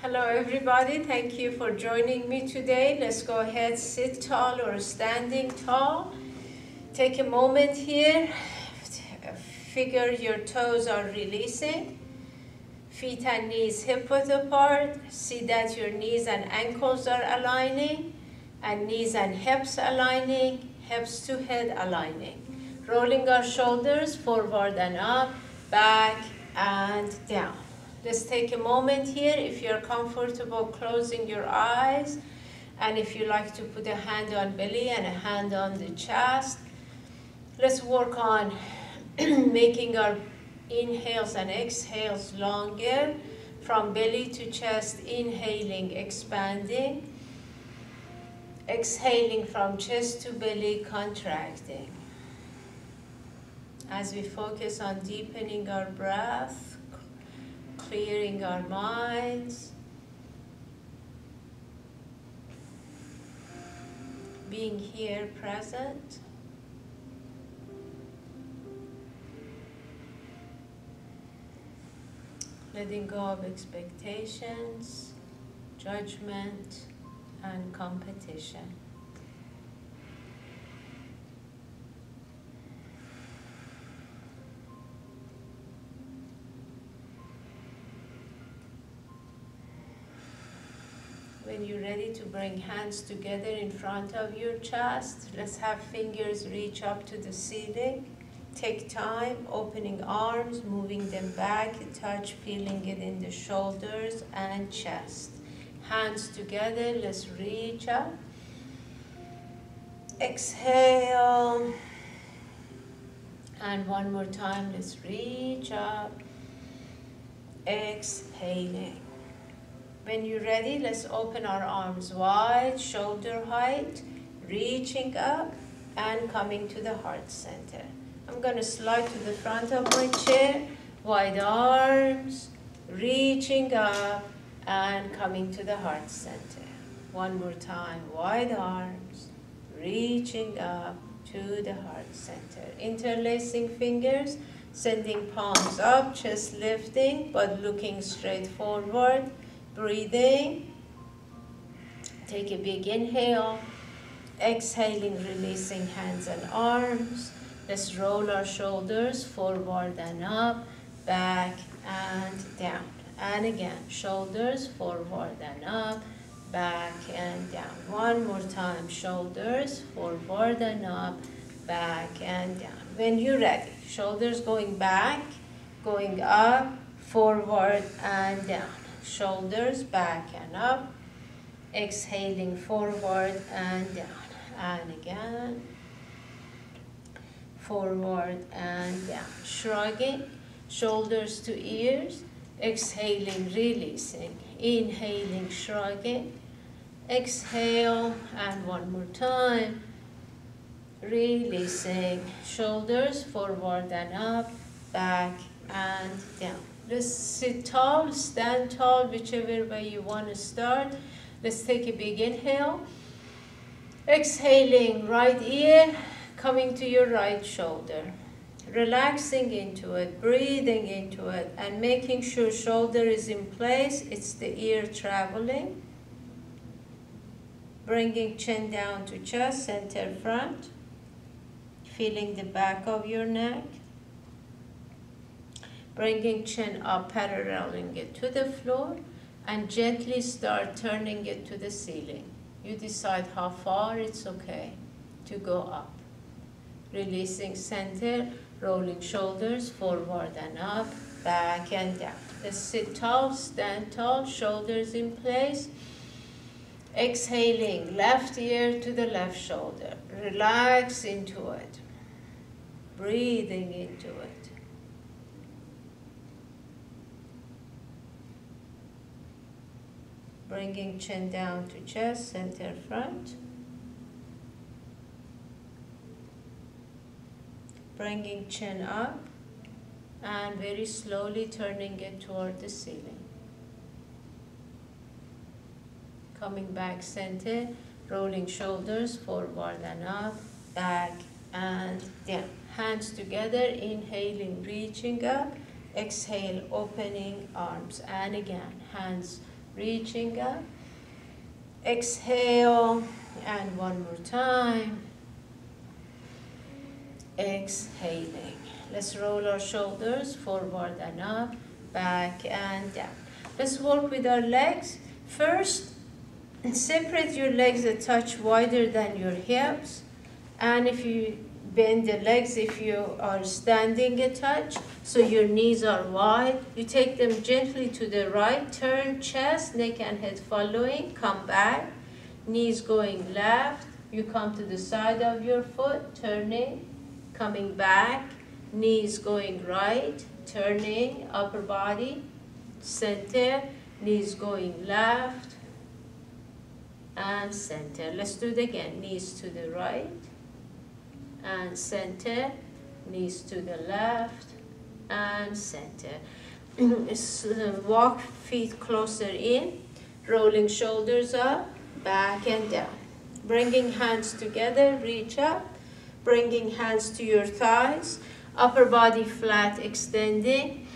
Hello everybody, thank you for joining me today. Let's go ahead, sit tall or standing tall. Take a moment here, figure your toes are releasing. Feet and knees hip width apart. See that your knees and ankles are aligning and knees and hips aligning, hips to head aligning. Rolling our shoulders forward and up, back and down. Let's take a moment here. If you're comfortable closing your eyes, and if you like to put a hand on belly and a hand on the chest, let's work on making our inhales and exhales longer from belly to chest, inhaling, expanding, exhaling from chest to belly, contracting. As we focus on deepening our breath, clearing our minds, being here present. Letting go of expectations, judgment, and competition. When you're ready to bring hands together in front of your chest, let's have fingers reach up to the ceiling. Take time, opening arms, moving them back, touch, feeling it in the shoulders and chest. Hands together, let's reach up. Exhale. And one more time, let's reach up. Exhaling. When you're ready, let's open our arms wide, shoulder height, reaching up and coming to the heart center. I'm going to slide to the front of my chair, wide arms, reaching up and coming to the heart center. One more time, wide arms, reaching up to the heart center. Interlacing fingers, sending palms up, chest lifting, but looking straight forward breathing. Take a big inhale. Exhaling, releasing hands and arms. Let's roll our shoulders forward and up, back and down. And again, shoulders forward and up, back and down. One more time, shoulders forward and up, back and down. When you're ready, shoulders going back, going up, forward and down shoulders back and up, exhaling forward and down, and again, forward and down, shrugging, shoulders to ears, exhaling, releasing, inhaling, shrugging, exhale, and one more time, releasing, shoulders forward and up, back and down. Let's sit tall, stand tall, whichever way you want to start. Let's take a big inhale. Exhaling, right ear coming to your right shoulder. Relaxing into it, breathing into it, and making sure shoulder is in place. It's the ear traveling. Bringing chin down to chest, center front. Feeling the back of your neck bringing chin up, paralleling it to the floor, and gently start turning it to the ceiling. You decide how far it's okay to go up. Releasing center, rolling shoulders forward and up, back and down. Sit tall, stand tall, shoulders in place. Exhaling, left ear to the left shoulder. Relax into it. Breathing into it. Bringing chin down to chest, center front. Bringing chin up and very slowly turning it toward the ceiling. Coming back center, rolling shoulders forward and up, back and down. Hands together, inhaling, reaching up. Exhale, opening arms. And again, hands reaching up. Exhale, and one more time. Exhaling. Let's roll our shoulders forward and up, back and down. Let's work with our legs. First, separate your legs a touch wider than your hips. And if you bend the legs, if you are standing a touch, so your knees are wide, you take them gently to the right, turn chest, neck and head following, come back, knees going left, you come to the side of your foot, turning, coming back, knees going right, turning, upper body, center, knees going left, and center. Let's do it again. Knees to the right, and center, knees to the left, and center. Uh, walk feet closer in, rolling shoulders up, back and down. Bringing hands together, reach up, bringing hands to your thighs, upper body flat extending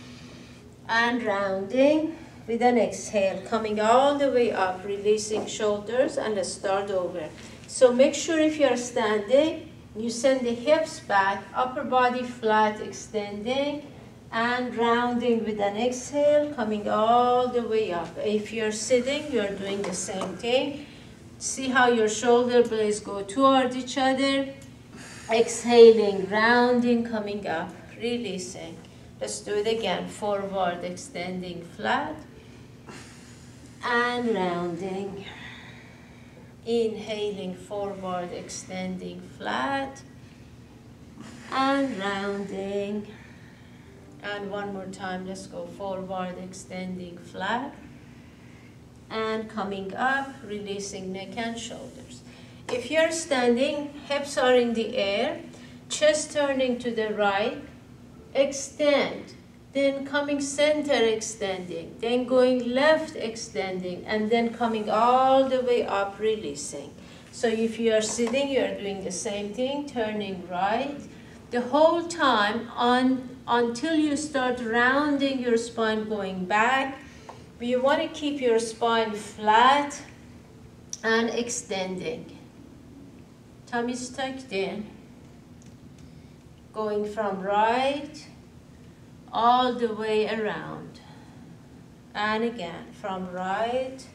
and rounding with an exhale coming all the way up releasing shoulders and start over so make sure if you are standing you send the hips back upper body flat extending and rounding with an exhale coming all the way up if you're sitting you're doing the same thing see how your shoulder blades go toward each other Exhaling, rounding, coming up, releasing. Let's do it again. Forward, extending flat. And rounding. Inhaling forward, extending flat. And rounding. And one more time, let's go forward, extending flat. And coming up, releasing neck and shoulders. If you're standing, hips are in the air, chest turning to the right, extend, then coming center extending, then going left extending, and then coming all the way up releasing. So if you are sitting, you are doing the same thing, turning right, the whole time on, until you start rounding your spine going back. You want to keep your spine flat and extending tummy's tucked in, going from right all the way around. And again, from right,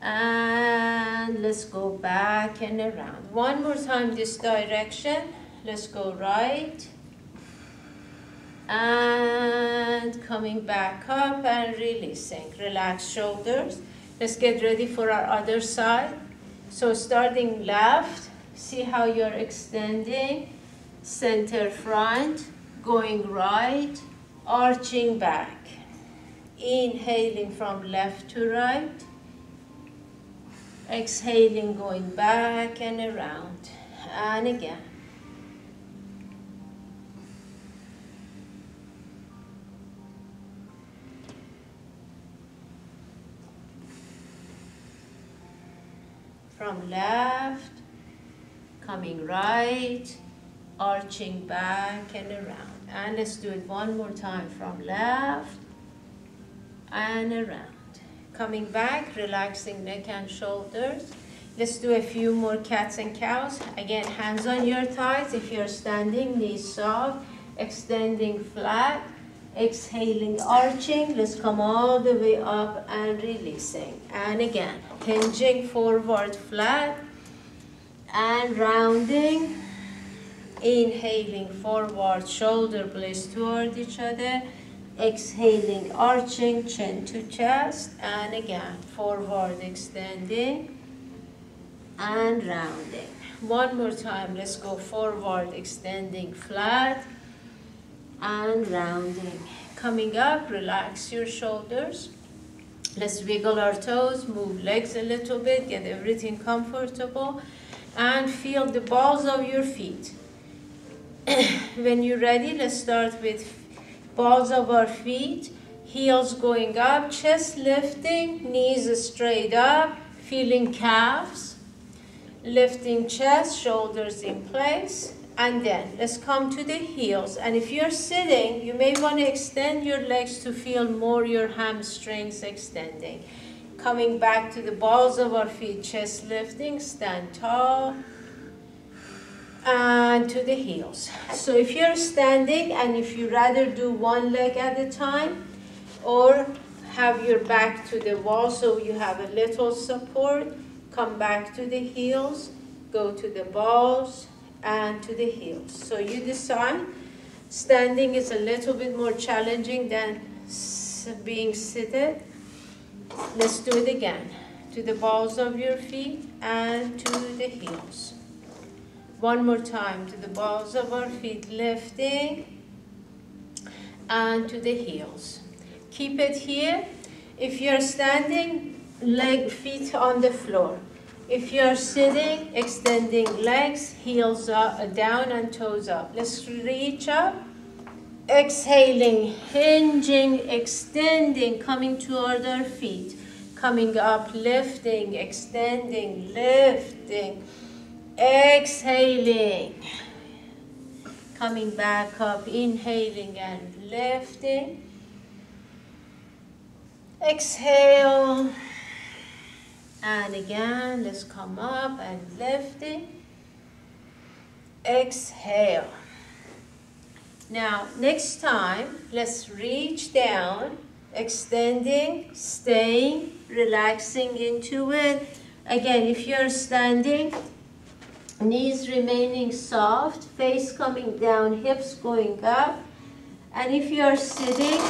and let's go back and around. One more time this direction. Let's go right, and coming back up and releasing. Relax shoulders. Let's get ready for our other side. So starting left, see how you're extending, center front, going right, arching back. Inhaling from left to right, exhaling going back and around, and again. from left, coming right, arching back and around. And let's do it one more time from left and around. Coming back, relaxing neck and shoulders. Let's do a few more cats and cows. Again, hands on your thighs. If you're standing, knees soft, extending flat, exhaling, arching. Let's come all the way up and releasing. And again, hinging forward flat and rounding. Inhaling forward, shoulder blades toward each other. Exhaling, arching, chin to chest. And again, forward extending and rounding. One more time, let's go forward, extending flat and rounding. Coming up, relax your shoulders. Let's wiggle our toes, move legs a little bit, get everything comfortable, and feel the balls of your feet. when you're ready, let's start with balls of our feet, heels going up, chest lifting, knees straight up, feeling calves, lifting chest, shoulders in place, And then let's come to the heels. And if you're sitting, you may want to extend your legs to feel more your hamstrings extending. Coming back to the balls of our feet, chest lifting, stand tall. And to the heels. So if you're standing and if you rather do one leg at a time or have your back to the wall so you have a little support, come back to the heels, go to the balls, and to the heels. So you decide. Standing is a little bit more challenging than being seated. Let's do it again. To the balls of your feet and to the heels. One more time to the balls of our feet, lifting and to the heels. Keep it here. If you're standing, leg, feet on the floor. If you're sitting, extending legs, heels up, down and toes up. Let's reach up. Exhaling, hinging, extending, coming toward our feet. Coming up, lifting, extending, lifting. Exhaling. Coming back up, inhaling and lifting. Exhale. And again, let's come up and lifting. Exhale. Now, next time, let's reach down, extending, staying, relaxing into it. Again, if you're standing, knees remaining soft, face coming down, hips going up. And if you're sitting,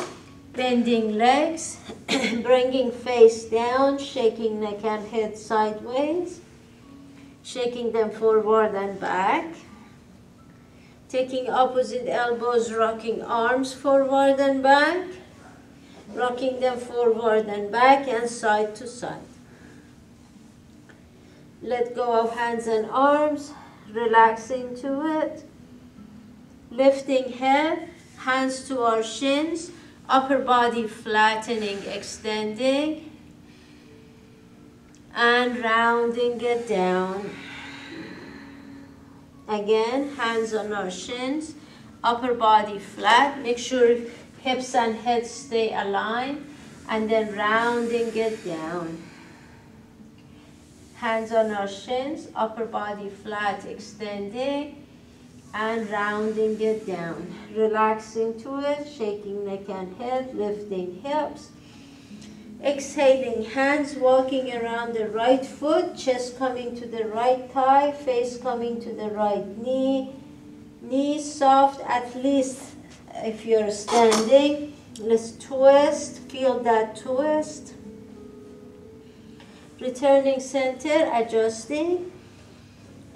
bending legs, bringing face down, shaking neck and head sideways, shaking them forward and back, taking opposite elbows, rocking arms forward and back, rocking them forward and back and side to side. Let go of hands and arms, relax into it, lifting head, hands to our shins, upper body flattening, extending, and rounding it down. Again, hands on our shins, upper body flat. Make sure hips and head stay aligned, and then rounding it down. Hands on our shins, upper body flat, extending, and rounding it down. Relaxing to it, shaking neck and head, lifting hips. Exhaling, hands walking around the right foot, chest coming to the right thigh, face coming to the right knee. Knees soft, at least if you're standing. Let's twist, feel that twist. Returning center, adjusting.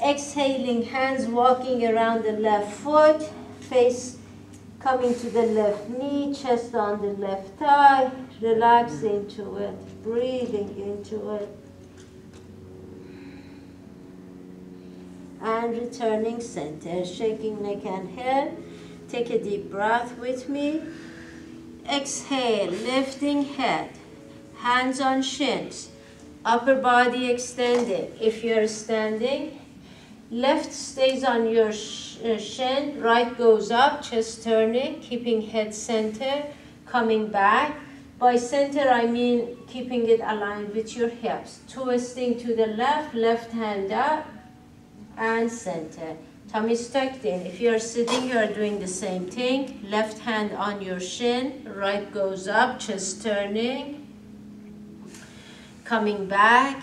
Exhaling, hands walking around the left foot, face coming to the left knee, chest on the left thigh. Relax into it, breathing into it. And returning center, shaking neck and head. Take a deep breath with me. Exhale, lifting head, hands on shins, upper body extended. If you're standing, Left stays on your uh, shin, right goes up, chest turning, keeping head center, coming back. By center, I mean keeping it aligned with your hips. Twisting to the left, left hand up, and center. Tummy tucked in. If you're sitting, you are doing the same thing. Left hand on your shin, right goes up, chest turning, coming back,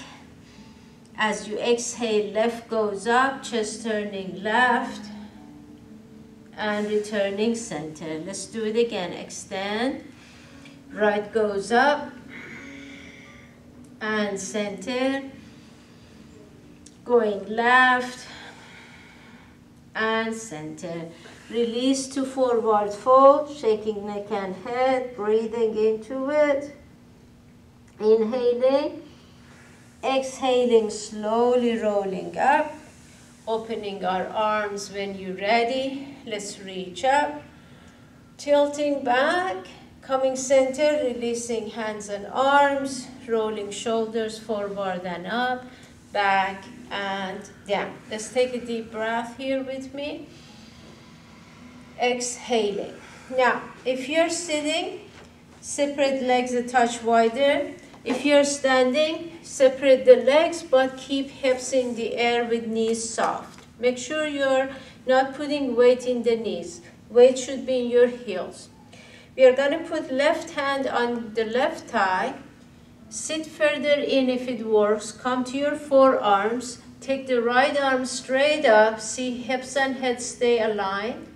as you exhale, left goes up, chest turning left, and returning center. Let's do it again. Extend, right goes up, and center, going left, and center. Release to forward fold, shaking neck and head, breathing into it. Inhaling Exhaling, slowly rolling up. Opening our arms when you're ready. Let's reach up. Tilting back. Coming center, releasing hands and arms. Rolling shoulders forward and up. back, and down. Let's take a deep breath here with me. Exhaling. Now, if you're sitting, separate legs a touch wider. If you're standing, separate the legs but keep hips in the air with knees soft. Make sure you're not putting weight in the knees. Weight should be in your heels. We are going to put left hand on the left thigh. Sit further in if it works. Come to your forearms. Take the right arm straight up. See hips and head stay aligned.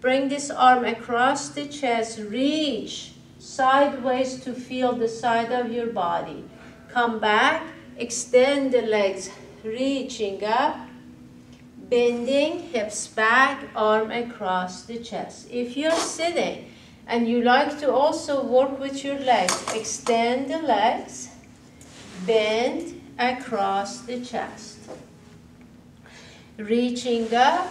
Bring this arm across the chest. Reach sideways to feel the side of your body. Come back. Extend the legs. Reaching up. Bending, hips back, arm across the chest. If you're sitting, and you like to also work with your legs. Extend the legs, bend across the chest. Reaching up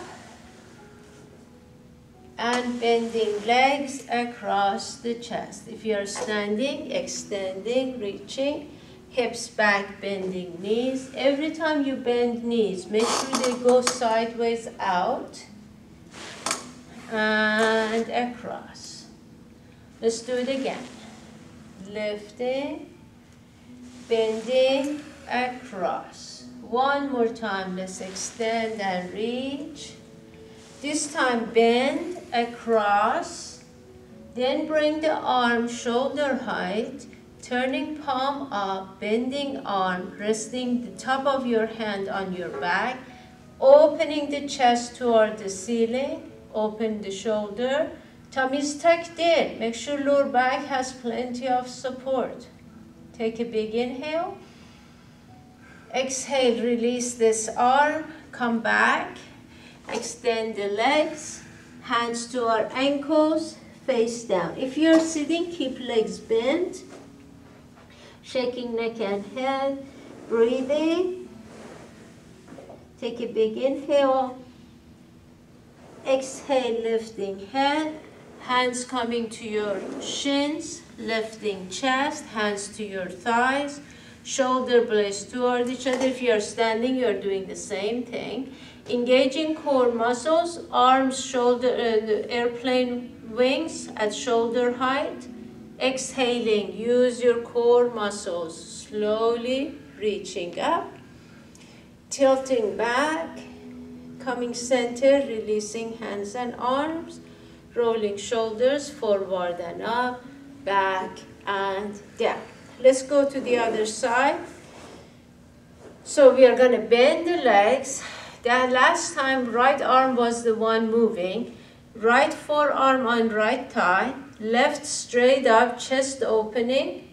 and bending legs across the chest. If you are standing, extending, reaching, hips back, bending knees. Every time you bend knees, make sure they go sideways out and across. Let's do it again. Lifting, bending, across. One more time, let's extend and reach. This time bend across, then bring the arm shoulder height, turning palm up, bending arm, resting the top of your hand on your back, opening the chest toward the ceiling, open the shoulder, Tummy's tucked in. Make sure lower back has plenty of support. Take a big inhale. Exhale, release this arm. Come back. Extend the legs. Hands to our ankles. Face down. If you're sitting, keep legs bent. Shaking neck and head. Breathing. Take a big inhale. Exhale, lifting head hands coming to your shins, lifting chest, hands to your thighs, shoulder blades toward each other. If you're standing, you're doing the same thing. Engaging core muscles, arms, shoulder, uh, airplane wings at shoulder height. Exhaling, use your core muscles, slowly reaching up, tilting back, coming center, releasing hands and arms, rolling shoulders forward and up, back and down. Let's go to the other side. So we are going to bend the legs. That last time right arm was the one moving. Right forearm on right thigh. Left straight up, chest opening.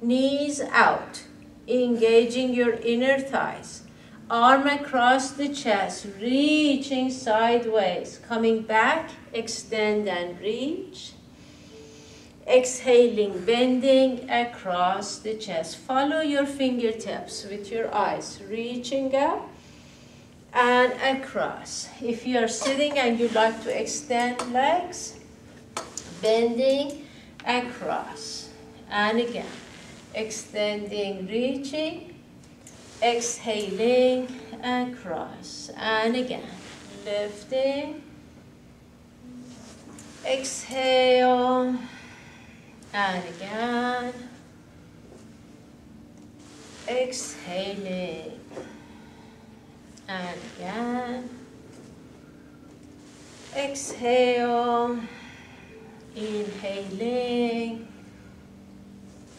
Knees out, engaging your inner thighs. Arm across the chest, reaching sideways. Coming back, extend and reach. Exhaling, bending across the chest. Follow your fingertips with your eyes, reaching up and across. If you are sitting and you like to extend legs, bending across. And again, extending, reaching, exhaling across and again lifting exhale and again exhaling and again. Exhale. Inhaling.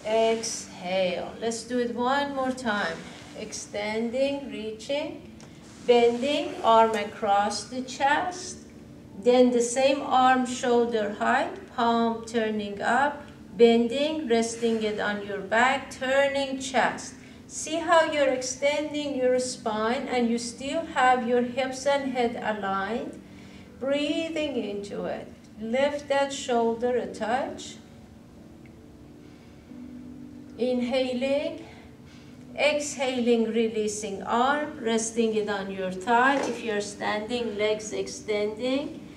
Exhale. Let's do it one more time. Extending, reaching, bending, arm across the chest. Then the same arm shoulder height, palm turning up, bending, resting it on your back, turning chest. See how you're extending your spine and you still have your hips and head aligned. Breathing into it. Lift that shoulder a touch. Inhaling Exhaling, releasing arm, resting it on your thigh. If you're standing, legs extending.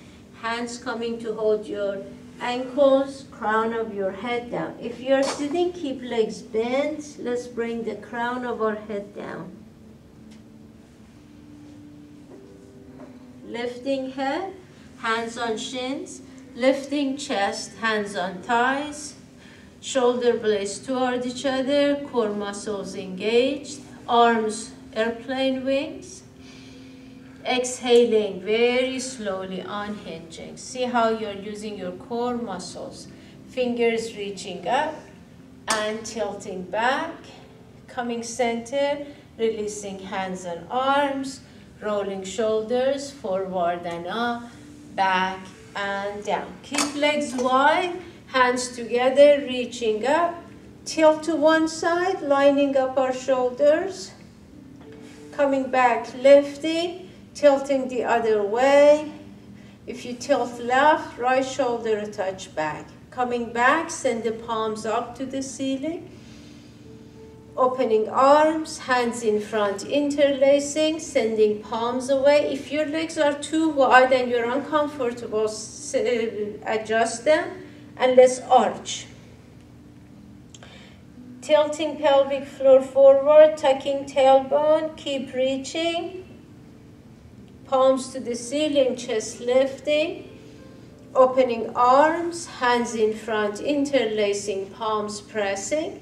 Hands coming to hold your ankles, crown of your head down. If you're sitting, keep legs bent. Let's bring the crown of our head down. Lifting head, hands on shins. Lifting chest, hands on thighs. Shoulder blades toward each other, core muscles engaged. Arms, airplane wings. Exhaling very slowly, unhinging. See how you're using your core muscles. Fingers reaching up and tilting back, coming center, releasing hands and arms, rolling shoulders forward and up, back and down. Keep legs wide, hands together, reaching up, tilt to one side, lining up our shoulders, coming back, lifting, tilting the other way. If you tilt left, right shoulder touch back. Coming back, send the palms up to the ceiling. Opening arms, hands in front, interlacing, sending palms away. If your legs are too wide and you're uncomfortable, uh, adjust them and let's arch. Tilting pelvic floor forward, tucking tailbone, keep reaching. Palms to the ceiling, chest lifting. Opening arms, hands in front, interlacing, palms pressing.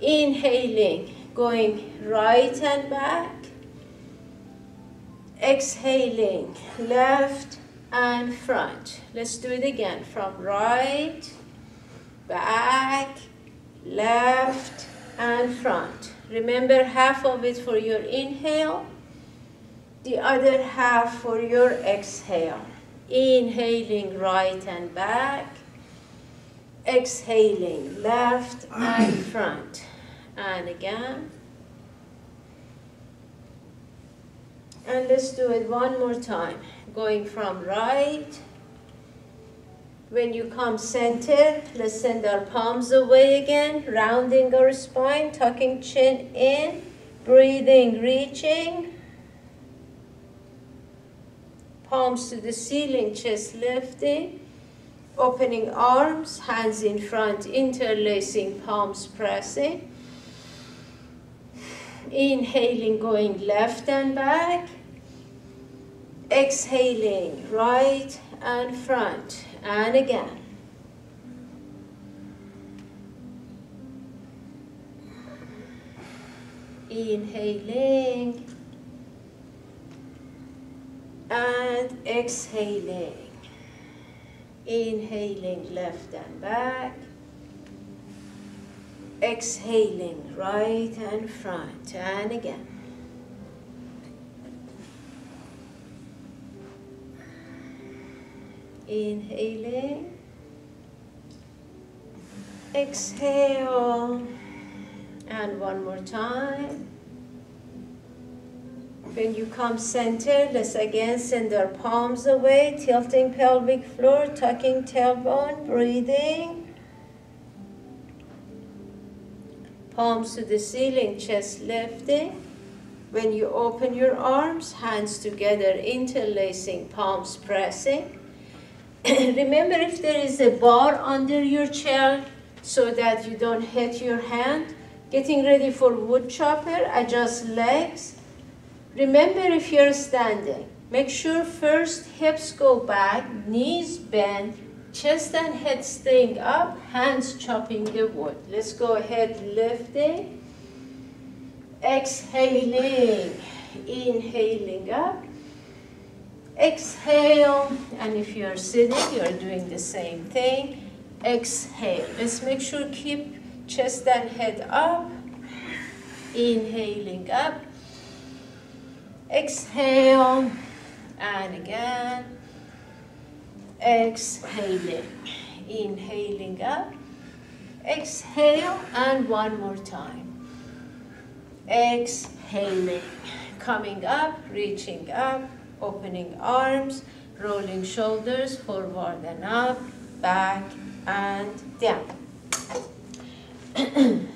Inhaling, going right and back. Exhaling, left and front. Let's do it again from right, back, left, and front. Remember half of it for your inhale, the other half for your exhale. Inhaling right and back, exhaling left and front. And again. And let's do it one more time. Going from right when you come center, let's send our palms away again, rounding our spine, tucking chin in, breathing, reaching. Palms to the ceiling, chest lifting. Opening arms, hands in front, interlacing, palms pressing. Inhaling, going left and back. Exhaling, right and front and again. Inhaling and exhaling. Inhaling left and back. Exhaling right and front and again. Inhaling. Exhale. And one more time. When you come center, let's again send our palms away, tilting pelvic floor, tucking tailbone, breathing. Palms to the ceiling, chest lifting. When you open your arms, hands together, interlacing, palms pressing. remember if there is a bar under your chair so that you don't hit your hand. Getting ready for wood chopper, adjust legs. Remember if you're standing, make sure first hips go back, knees bend, chest and head staying up, hands chopping the wood. Let's go ahead, lifting, exhaling, inhaling up, Exhale, and if you're sitting, you're doing the same thing. Exhale. Let's make sure keep chest and head up. Inhaling up. Exhale, and again. Exhaling. Inhaling up. Exhale, and one more time. Exhaling. Coming up, reaching up opening arms, rolling shoulders forward and up, back and down.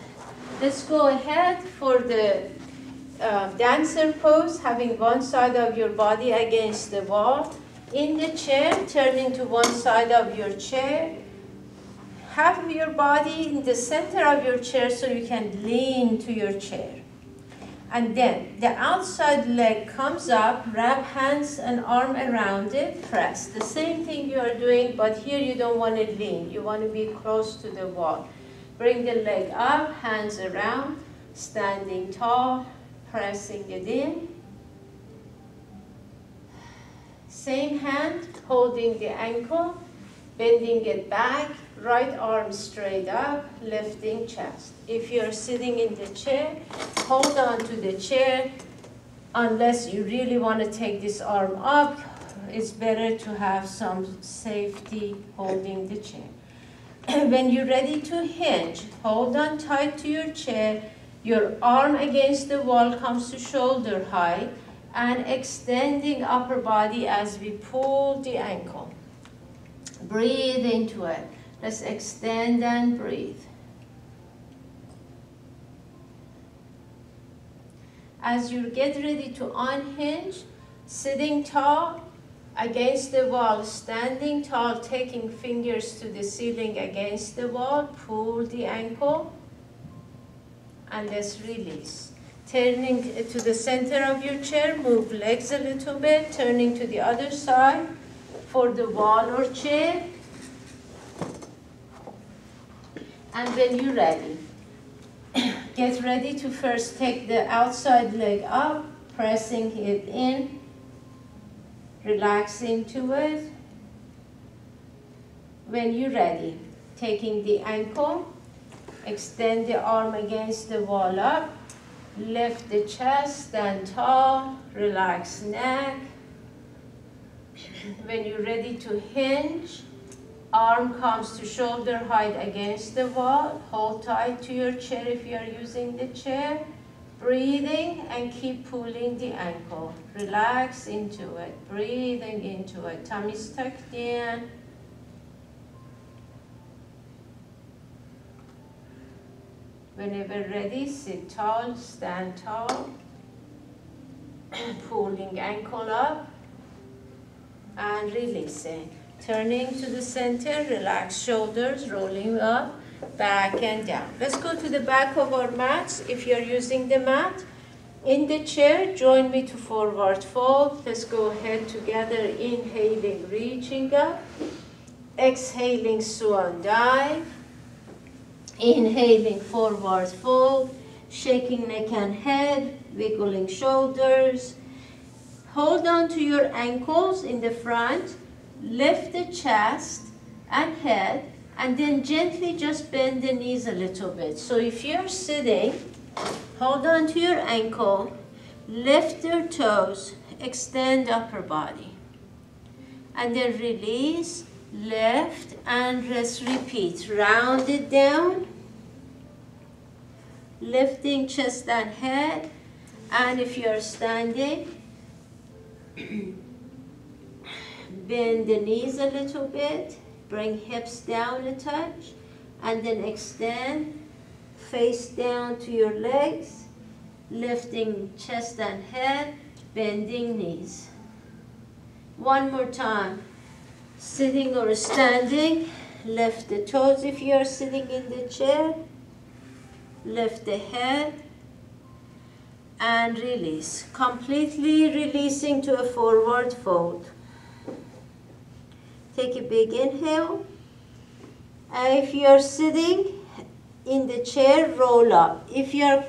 Let's go ahead for the uh, dancer pose, having one side of your body against the wall. In the chair, turning to one side of your chair. Have your body in the center of your chair so you can lean to your chair. And then the outside leg comes up, wrap hands and arm around it, press. The same thing you are doing, but here you don't want to lean. You want to be close to the wall. Bring the leg up, hands around, standing tall, pressing it in. Same hand, holding the ankle, bending it back, right arm straight up, lifting chest. If you're sitting in the chair, hold on to the chair unless you really want to take this arm up. It's better to have some safety holding the chair. when you're ready to hinge, hold on tight to your chair. Your arm against the wall comes to shoulder height and extending upper body as we pull the ankle. Breathe into it. Let's extend and breathe. As you get ready to unhinge, sitting tall against the wall, standing tall, taking fingers to the ceiling against the wall, pull the ankle, and let's release. Turning to the center of your chair, move legs a little bit, turning to the other side for the wall or chair. And when you're ready, get ready to first take the outside leg up, pressing it in, relax into it. When you're ready, taking the ankle, extend the arm against the wall up, lift the chest, stand tall, relax neck. When you're ready to hinge, Arm comes to shoulder height against the wall. Hold tight to your chair if you are using the chair. Breathing and keep pulling the ankle. Relax into it. Breathing into it. Tummy's tucked in. Whenever ready, sit tall, stand tall. Pulling ankle up and releasing. Turning to the center, relax shoulders, rolling up, back and down. Let's go to the back of our mats. If you're using the mat, in the chair, join me to forward fold. Let's go ahead together, inhaling, reaching up. Exhaling, swan dive. Inhaling, forward fold. Shaking neck and head, wiggling shoulders. Hold on to your ankles in the front lift the chest and head, and then gently just bend the knees a little bit. So if you're sitting, hold on to your ankle, lift your toes, extend upper body. And then release, lift, and let's repeat. Round it down, lifting chest and head. And if you're standing, Bend the knees a little bit, bring hips down a touch, and then extend, face down to your legs, lifting chest and head, bending knees. One more time, sitting or standing, lift the toes if you are sitting in the chair, lift the head, and release. Completely releasing to a forward fold. Take a big inhale. And if you're sitting in the chair, roll up. If you're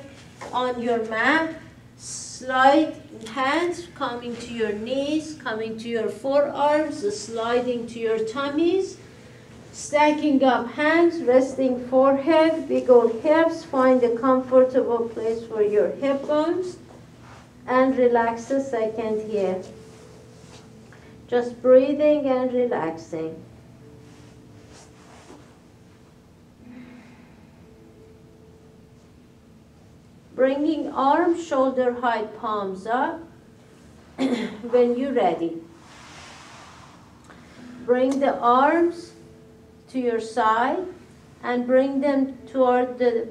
on your mat, slide hands coming to your knees, coming to your forearms, sliding to your tummies. Stacking up hands, resting forehead, big old hips. Find a comfortable place for your hip bones. And relax a second here. Just breathing and relaxing. Bringing arms shoulder height, palms up when you're ready. Bring the arms to your side and bring them toward the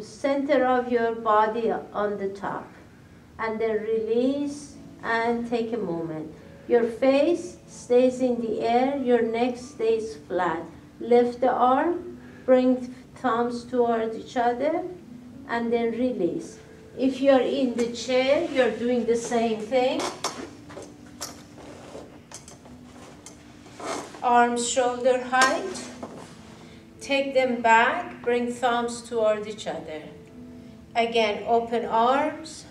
center of your body on the top. And then release and take a moment. Your face stays in the air, your neck stays flat. Lift the arm, bring thumbs toward each other, and then release. If you're in the chair, you're doing the same thing. Arms shoulder height. Take them back, bring thumbs toward each other. Again, open arms,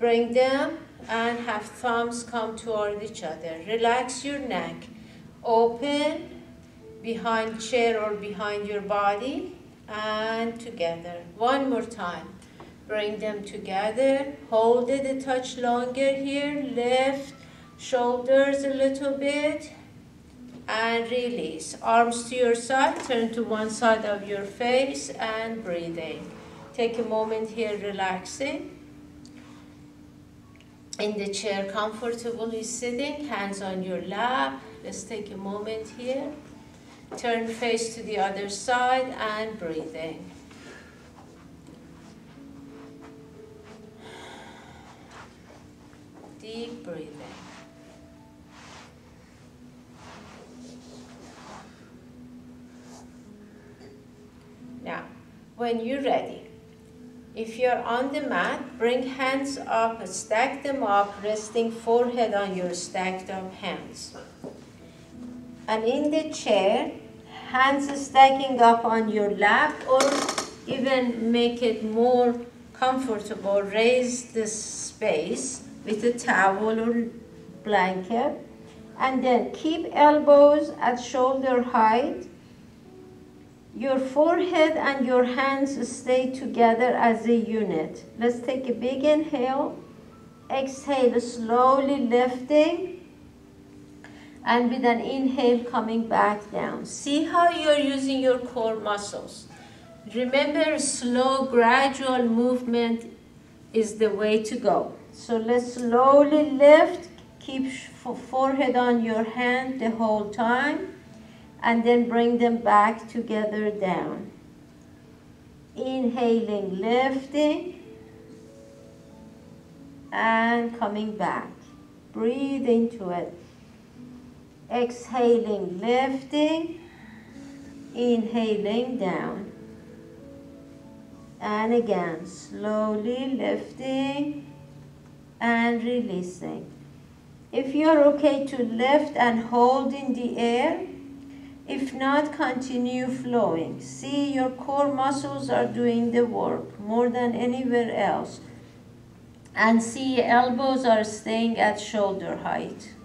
bring them, and have thumbs come toward each other. Relax your neck. Open behind chair or behind your body and together. One more time. Bring them together. Hold it a touch longer here. Lift shoulders a little bit and release. Arms to your side. Turn to one side of your face and breathing. Take a moment here relaxing. In the chair, comfortably sitting, hands on your lap. Let's take a moment here. Turn face to the other side and breathing. Deep breathing. Now, when you're ready, if you're on the mat, bring hands up, stack them up, resting forehead on your stacked up hands. And in the chair, hands stacking up on your lap or even make it more comfortable, raise the space with a towel or blanket. And then keep elbows at shoulder height. Your forehead and your hands stay together as a unit. Let's take a big inhale. Exhale, slowly lifting and with an inhale coming back down. See how you're using your core muscles. Remember, slow, gradual movement is the way to go. So let's slowly lift, keep forehead on your hand the whole time, and then bring them back together down. Inhaling, lifting, and coming back. Breathe into it. Exhaling, lifting. Inhaling down. And again, slowly lifting and releasing. If you're okay to lift and hold in the air, if not, continue flowing. See, your core muscles are doing the work more than anywhere else. And see, elbows are staying at shoulder height.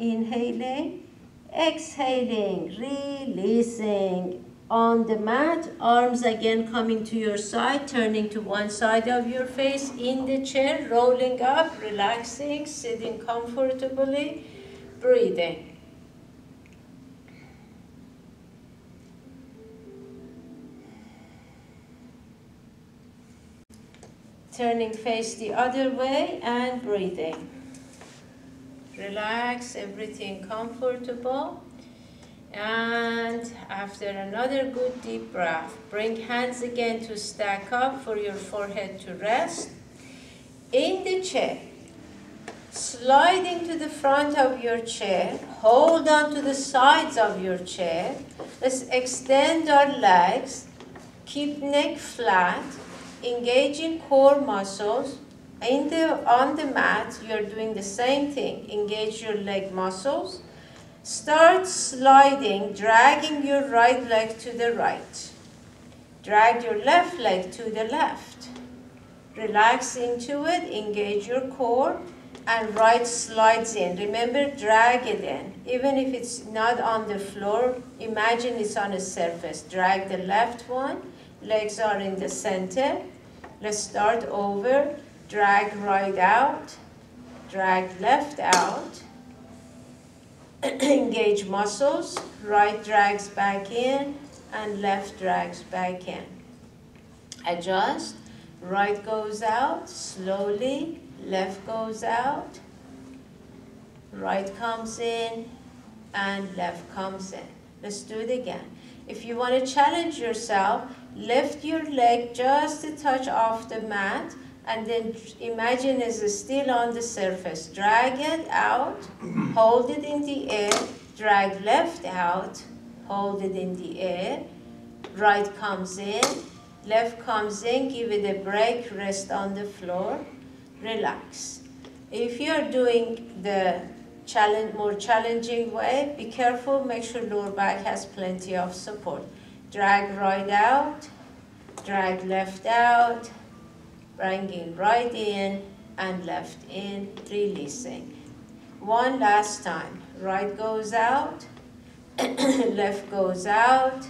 Inhaling, exhaling, releasing. On the mat, arms again coming to your side, turning to one side of your face. In the chair, rolling up, relaxing, sitting comfortably, breathing. Turning face the other way and breathing relax, everything comfortable. And after another good deep breath, bring hands again to stack up for your forehead to rest. In the chair, sliding to the front of your chair, hold on to the sides of your chair. Let's extend our legs, keep neck flat, engaging core muscles, in the, on the mat, you're doing the same thing. Engage your leg muscles. Start sliding, dragging your right leg to the right. Drag your left leg to the left. Relax into it, engage your core, and right slides in. Remember, drag it in. Even if it's not on the floor, imagine it's on a surface. Drag the left one, legs are in the center. Let's start over drag right out, drag left out, engage muscles, right drags back in, and left drags back in. Adjust, right goes out, slowly, left goes out, right comes in, and left comes in. Let's do it again. If you want to challenge yourself, lift your leg just a touch off the mat, and then imagine it's still on the surface. Drag it out, hold it in the air, drag left out, hold it in the air, right comes in, left comes in, give it a break, rest on the floor, relax. If you're doing the challenge, more challenging way, be careful, make sure lower back has plenty of support. Drag right out, drag left out, bringing right in and left in, releasing. One last time, right goes out, left goes out,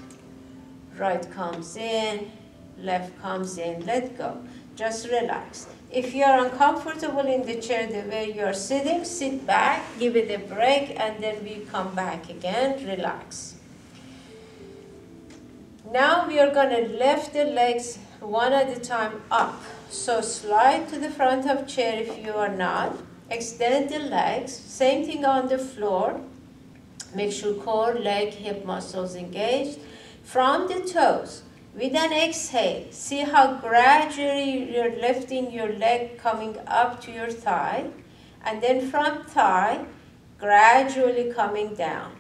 right comes in, left comes in, let go. Just relax. If you are uncomfortable in the chair the way you are sitting, sit back, give it a break, and then we come back again, relax. Now we are going to lift the legs one at a time up. So slide to the front of chair if you are not. Extend the legs. Same thing on the floor. Make sure core, leg, hip muscles engaged. From the toes, with an exhale, see how gradually you're lifting your leg coming up to your thigh. And then from thigh, gradually coming down.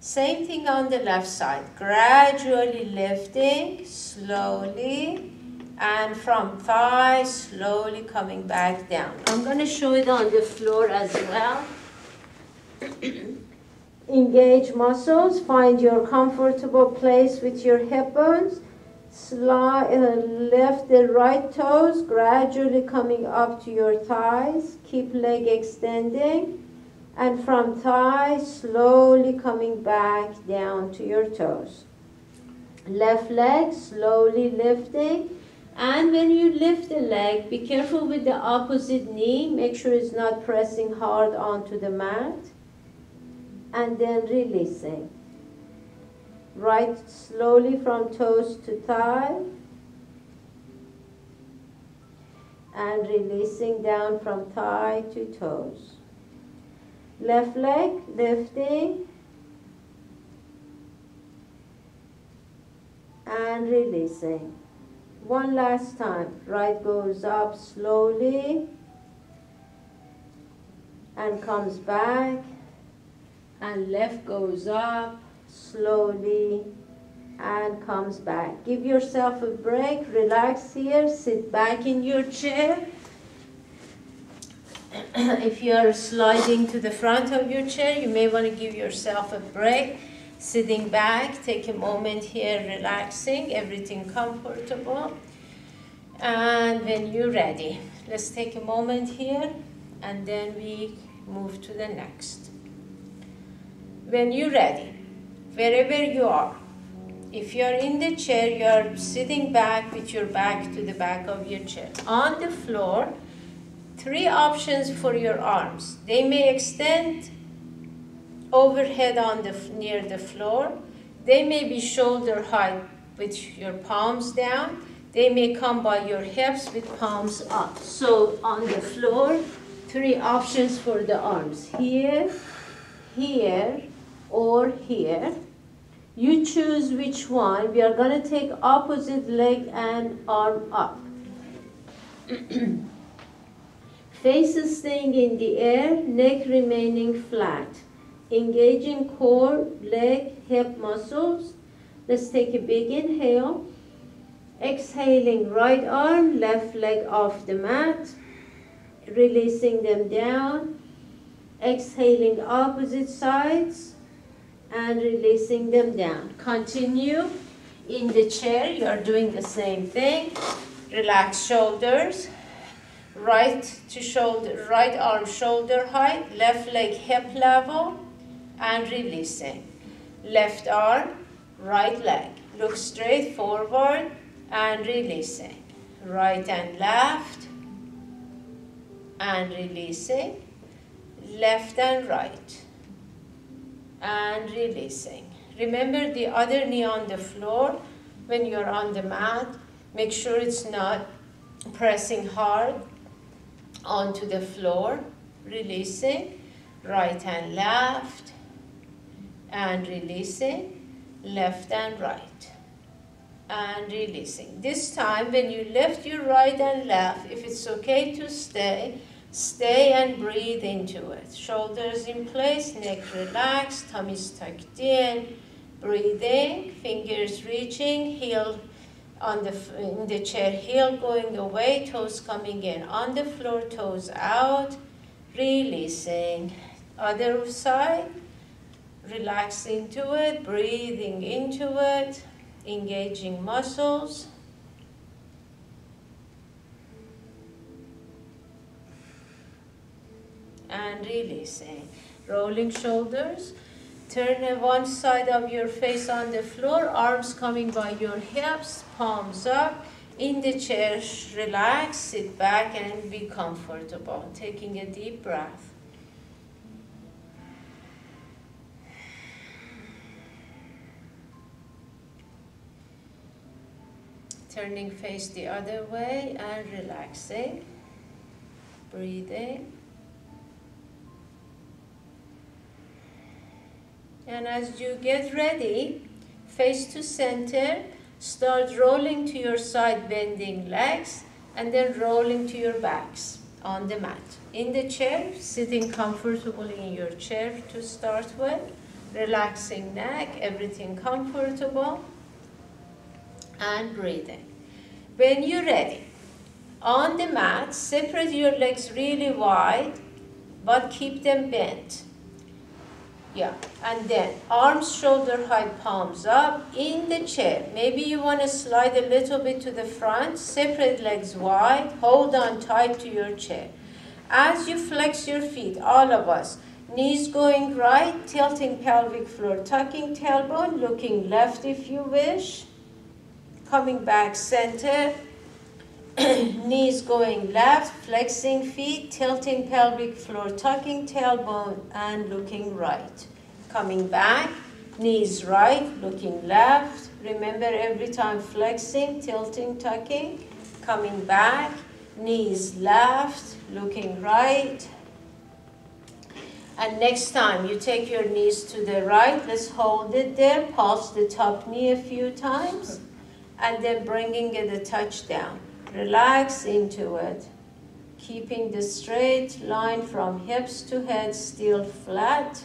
Same thing on the left side. Gradually lifting, slowly, and from thigh, slowly coming back down. I'm going to show it on the floor as well. Engage muscles, find your comfortable place with your hip bones. Slide, uh, lift the right toes, gradually coming up to your thighs. Keep leg extending. And from thigh, slowly coming back down to your toes. Left leg, slowly lifting. And when you lift the leg, be careful with the opposite knee. Make sure it's not pressing hard onto the mat and then releasing. Right slowly from toes to thigh and releasing down from thigh to toes. Left leg lifting and releasing. One last time. Right goes up slowly and comes back and left goes up slowly and comes back. Give yourself a break, relax here, sit back in your chair. if you're sliding to the front of your chair, you may want to give yourself a break. Sitting back, take a moment here, relaxing, everything comfortable. And when you're ready, let's take a moment here and then we move to the next when you're ready, wherever you are, if you're in the chair, you're sitting back with your back to the back of your chair. On the floor, three options for your arms. They may extend overhead on the near the floor. They may be shoulder height with your palms down. They may come by your hips with palms up. So on the floor, three options for the arms. Here, here, or here. You choose which one. We are going to take opposite leg and arm up. Faces staying in the air, neck remaining flat. Engaging core, leg, hip muscles. Let's take a big inhale. Exhaling right arm, left leg off the mat. Releasing them down. Exhaling opposite sides and releasing them down. Continue in the chair, you're doing the same thing. Relax shoulders, right to shoulder, right arm shoulder height, left leg hip level, and releasing. Left arm, right leg. Look straight forward and releasing. Right and left, and releasing. Left and right and releasing. Remember the other knee on the floor when you're on the mat. Make sure it's not pressing hard onto the floor. Releasing, right and left, and releasing, left and right, and releasing. This time when you lift your right and left, if it's okay to stay, Stay and breathe into it. Shoulders in place, neck relaxed, tummy tucked in. Breathing, fingers reaching, heel on the in the chair, heel going away, toes coming in. On the floor, toes out. Releasing. Other side, relax into it, breathing into it, engaging muscles. and releasing. Rolling shoulders. Turn one side of your face on the floor, arms coming by your hips, palms up. In the chair, relax, sit back and be comfortable. Taking a deep breath. Turning face the other way and relaxing. Breathing. And as you get ready, face to center, start rolling to your side, bending legs, and then rolling to your backs on the mat. In the chair, sitting comfortably in your chair to start with, relaxing neck, everything comfortable, and breathing. When you're ready, on the mat, separate your legs really wide, but keep them bent. Yeah, and then arms shoulder height, palms up in the chair. Maybe you want to slide a little bit to the front, separate legs wide, hold on tight to your chair. As you flex your feet, all of us, knees going right, tilting pelvic floor, tucking tailbone, looking left if you wish, coming back center, knees going left, flexing feet, tilting pelvic floor, tucking tailbone, and looking right. Coming back, knees right, looking left. Remember every time flexing, tilting, tucking. Coming back, knees left, looking right. And next time you take your knees to the right, let's hold it there, pulse the top knee a few times, and then bringing it a touch down. Relax into it. Keeping the straight line from hips to head still flat.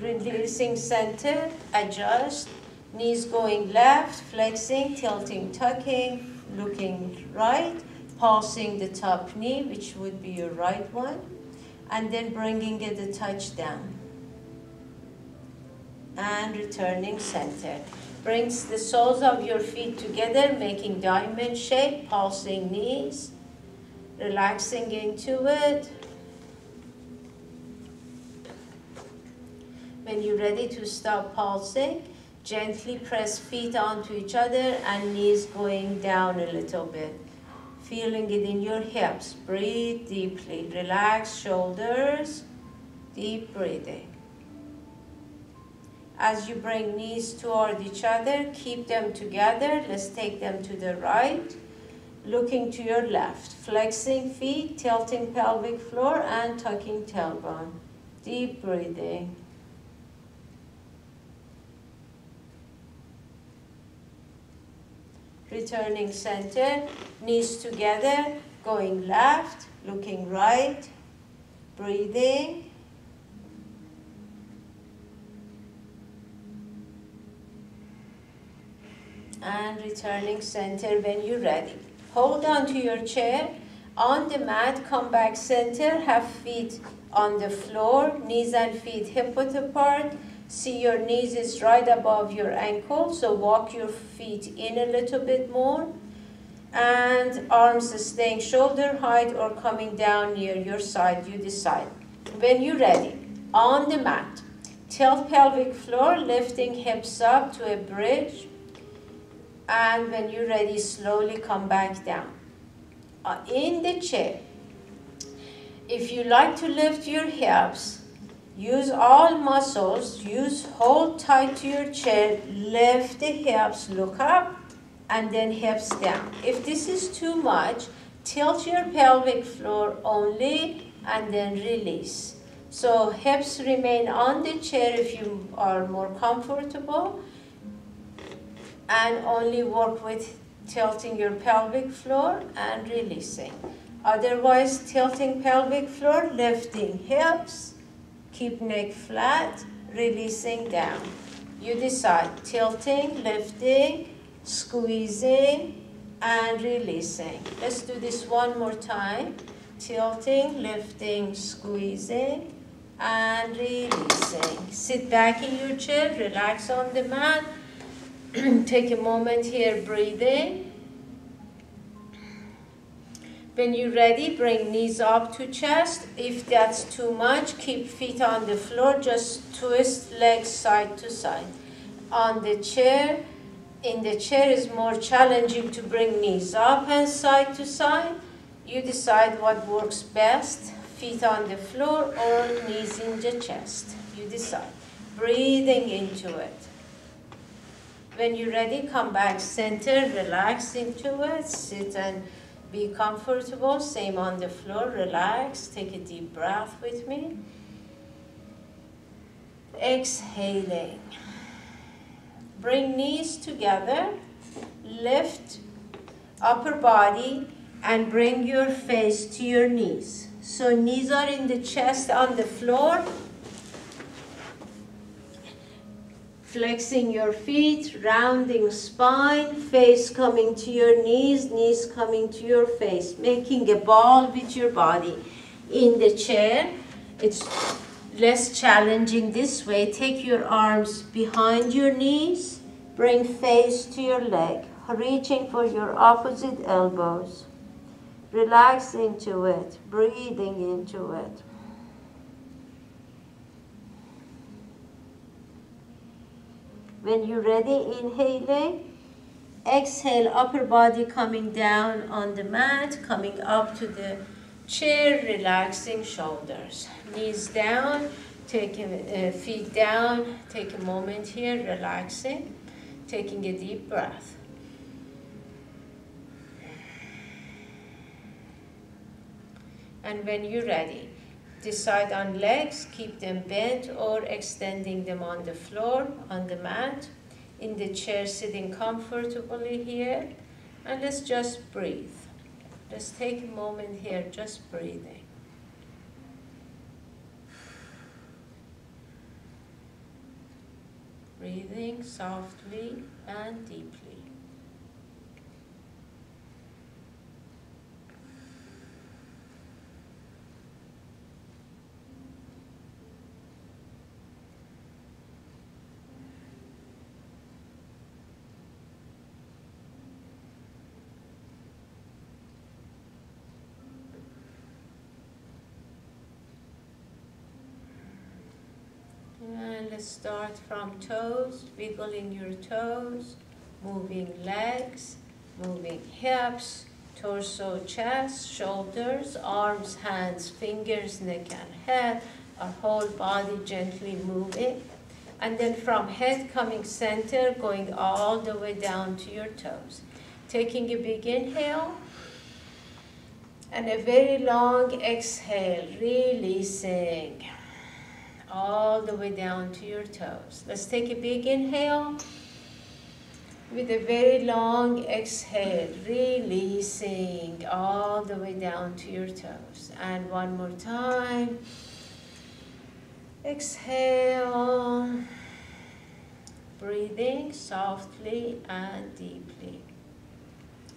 Releasing center, adjust. Knees going left, flexing, tilting, tucking, looking right. Pulsing the top knee, which would be your right one. And then bringing it a touch down. And returning center brings the soles of your feet together, making diamond shape, pulsing knees, relaxing into it. When you're ready to stop pulsing, gently press feet onto each other and knees going down a little bit. Feeling it in your hips. Breathe deeply. Relax shoulders. Deep breathing. As you bring knees toward each other, keep them together. Let's take them to the right. Looking to your left. Flexing feet, tilting pelvic floor, and tucking tailbone. Deep breathing. Returning center, knees together, going left, looking right, breathing. And returning center when you're ready. Hold on to your chair. On the mat, come back center, have feet on the floor, knees and feet hip width apart. See your knees is right above your ankle, so walk your feet in a little bit more. And arms staying shoulder height or coming down near your side, you decide. When you're ready, on the mat, tilt pelvic floor, lifting hips up to a bridge, and when you're ready, slowly come back down. Uh, in the chair, if you like to lift your hips, use all muscles, use hold tight to your chair, lift the hips, look up, and then hips down. If this is too much, tilt your pelvic floor only and then release. So hips remain on the chair if you are more comfortable and only work with tilting your pelvic floor and releasing. Otherwise, tilting pelvic floor, lifting hips, keep neck flat, releasing down. You decide, tilting, lifting, squeezing, and releasing. Let's do this one more time. Tilting, lifting, squeezing, and releasing. Sit back in your chair, relax on the mat. Take a moment here, breathing. When you're ready, bring knees up to chest. If that's too much, keep feet on the floor. Just twist legs side to side. On the chair, in the chair is more challenging to bring knees up and side to side. You decide what works best. Feet on the floor or knees in the chest. You decide. Breathing into it. When you're ready, come back center, relax into it, sit and be comfortable, same on the floor, relax, take a deep breath with me. Exhaling. Bring knees together, lift upper body and bring your face to your knees. So knees are in the chest on the floor, Flexing your feet, rounding spine, face coming to your knees, knees coming to your face, making a ball with your body. In the chair, it's less challenging this way. Take your arms behind your knees, bring face to your leg, reaching for your opposite elbows. Relax into it, breathing into it. When you're ready, inhaling, exhale, upper body coming down on the mat, coming up to the chair, relaxing shoulders. Knees down, taking uh, feet down, take a moment here, relaxing, taking a deep breath. And when you're ready, Decide on legs, keep them bent or extending them on the floor, on the mat, in the chair sitting comfortably here. And let's just breathe. Let's take a moment here, just breathing. Breathing softly and deeply. Start from toes, wiggling your toes, moving legs, moving hips, torso, chest, shoulders, arms, hands, fingers, neck and head, our whole body gently moving. And then from head coming center, going all the way down to your toes. Taking a big inhale, and a very long exhale, releasing all the way down to your toes. Let's take a big inhale with a very long exhale, releasing all the way down to your toes. And one more time. Exhale, breathing softly and deeply.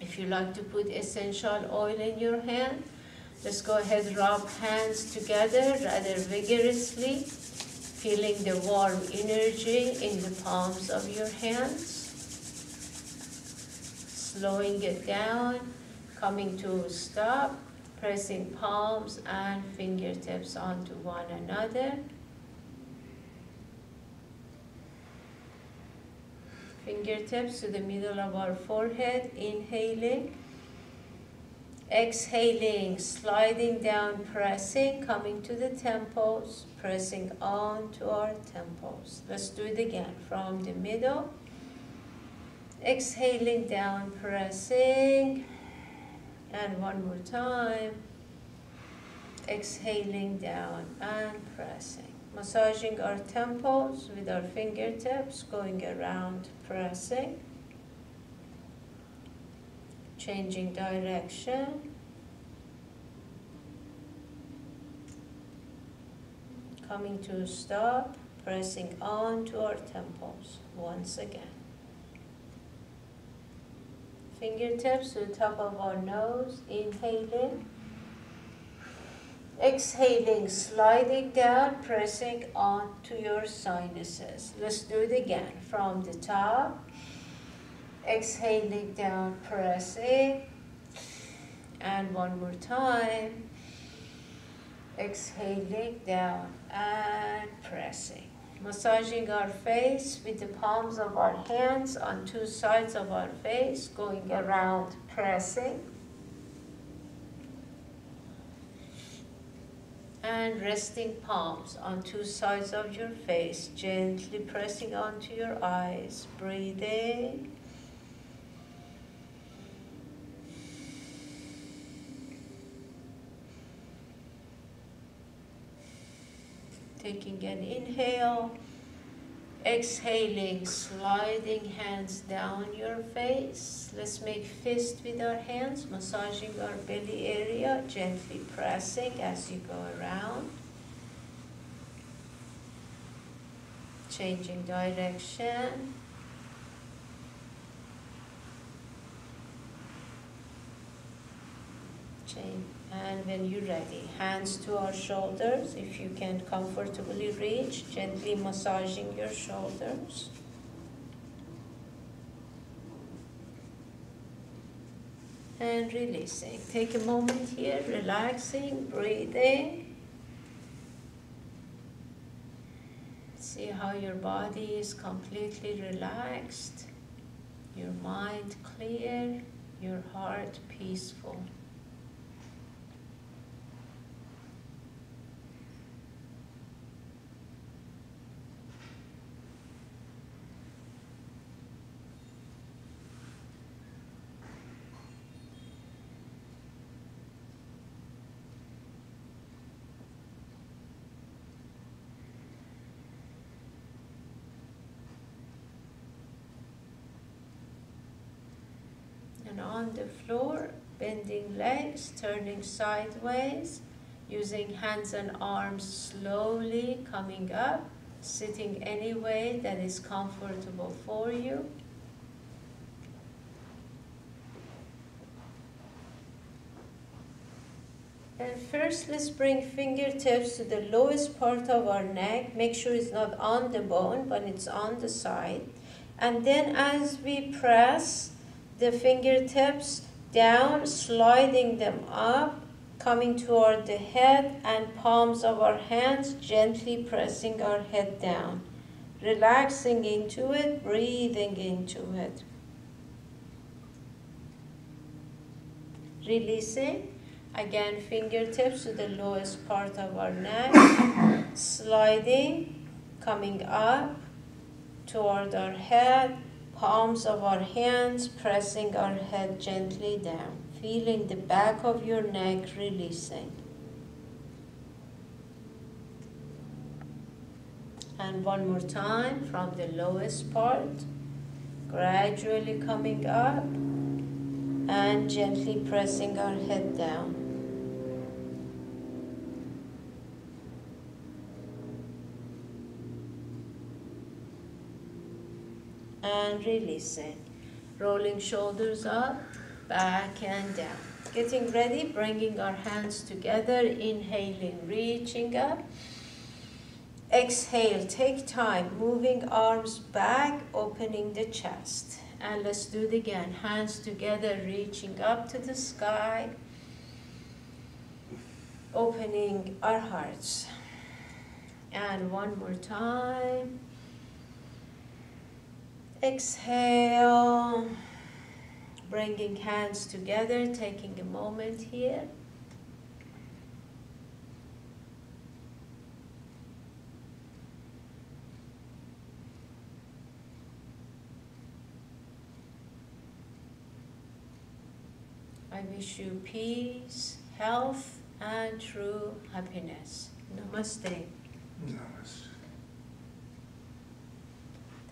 If you like to put essential oil in your hand, let's go ahead rub hands together rather vigorously feeling the warm energy in the palms of your hands. Slowing it down, coming to a stop, pressing palms and fingertips onto one another. Fingertips to the middle of our forehead, inhaling. Exhaling, sliding down, pressing, coming to the temples, pressing on to our temples. Let's do it again from the middle. Exhaling down, pressing. And one more time. Exhaling down and pressing. Massaging our temples with our fingertips, going around, pressing changing direction. Coming to a stop pressing on to our temples once again. Fingertips to the top of our nose inhaling. Exhaling sliding down pressing on to your sinuses. Let's do it again. From the top Exhaling down, pressing. And one more time. Exhaling down and pressing. Massaging our face with the palms of our hands on two sides of our face, going around pressing. And resting palms on two sides of your face, gently pressing onto your eyes. Breathing. Taking an inhale, exhaling, sliding hands down your face. Let's make fist with our hands, massaging our belly area, gently pressing as you go around. Changing direction. Change. And when you're ready, hands to our shoulders. If you can comfortably reach, gently massaging your shoulders. And releasing. Take a moment here, relaxing, breathing. See how your body is completely relaxed, your mind clear, your heart peaceful. and on the floor, bending legs, turning sideways, using hands and arms slowly coming up, sitting any way that is comfortable for you. And first, let's bring fingertips to the lowest part of our neck. Make sure it's not on the bone, but it's on the side. And then as we press, the fingertips down, sliding them up, coming toward the head and palms of our hands, gently pressing our head down. Relaxing into it, breathing into it. Releasing. Again, fingertips to the lowest part of our neck, sliding, coming up toward our head, palms of our hands, pressing our head gently down, feeling the back of your neck releasing. And one more time from the lowest part, gradually coming up and gently pressing our head down. And releasing. Rolling shoulders up, back and down. Getting ready, bringing our hands together, inhaling, reaching up. Exhale, take time, moving arms back, opening the chest. And let's do it again. Hands together, reaching up to the sky, opening our hearts. And one more time. Exhale, bringing hands together, taking a moment here. I wish you peace, health, and true happiness. Namaste. Namaste.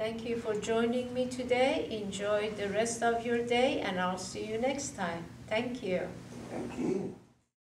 Thank you for joining me today. Enjoy the rest of your day, and I'll see you next time. Thank you. Thank you.